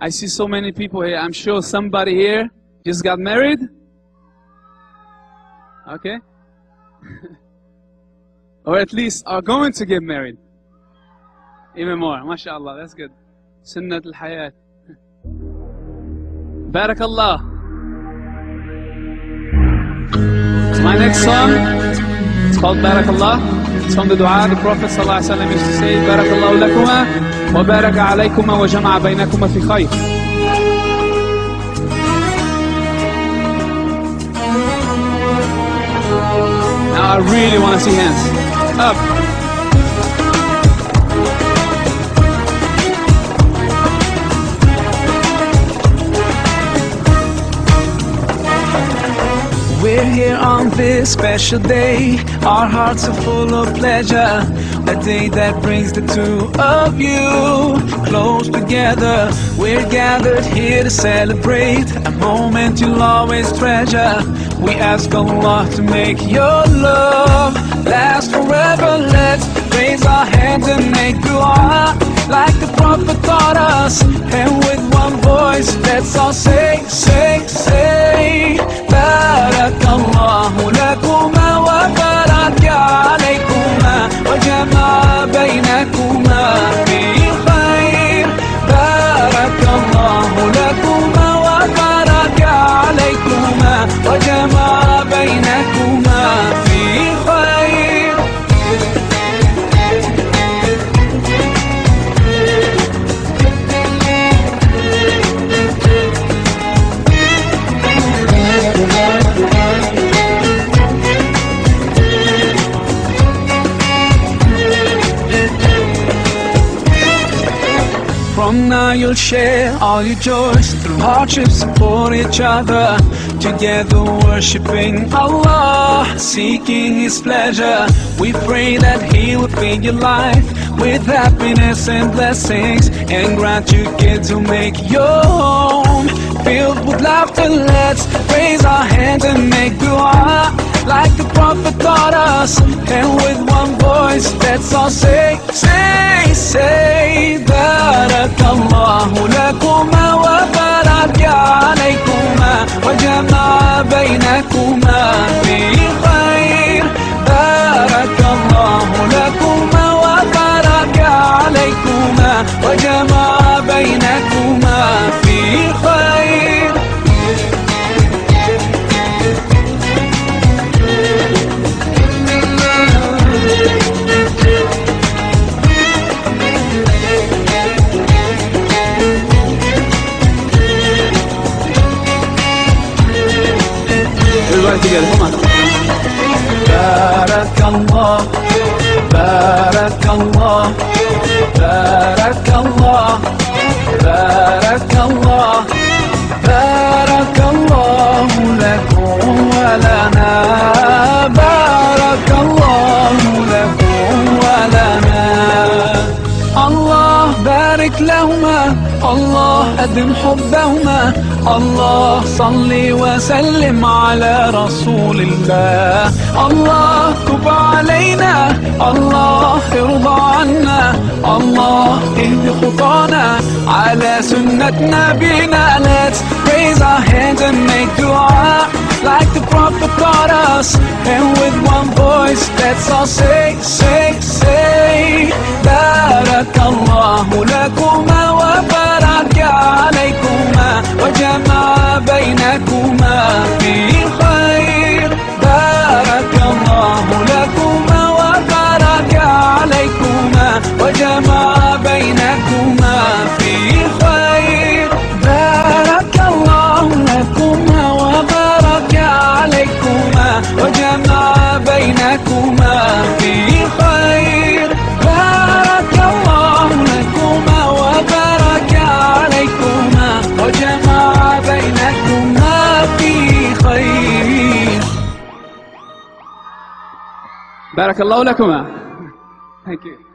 I see so many people here. I'm sure somebody here just got married. Okay? or at least are going to get married. Even more. MashaAllah. That's good. Sunnat al Hayat. Barakallah. My next song, it's called Barakallah. From the dua the Prophet ﷺ used to say, Barakallahu lakuma wa baraka alaykuma wa jama'a baynakuma fi khayr. Now I really want to see hands. Up. This special day. Our hearts are full of pleasure. A day that brings the two of you close together. We're gathered here to celebrate a moment you'll always treasure. We ask Allah to make your love last forever. Let's raise our hands and make dua like the Prophet taught us. And with one voice, let's all say, say. From now you'll share all your joys through hardships, support each other. Together worshiping Allah, seeking His pleasure. We pray that He will fill your life with happiness and blessings and grant you kids who make your home filled with laughter. Let's raise our hands and make dua like the Prophet taught us. And with one voice, let's all say, say, 가자 الله أدم حبهما. الله صل وسلم على رسول الله. الله تب علينا. الله ارضى عنا. الله اهد خطانا. على سنة نبينا. Let's raise our hands and make dua. Like the Prophet taught us. And with one voice let's all say, بارك الله لكما Thank you.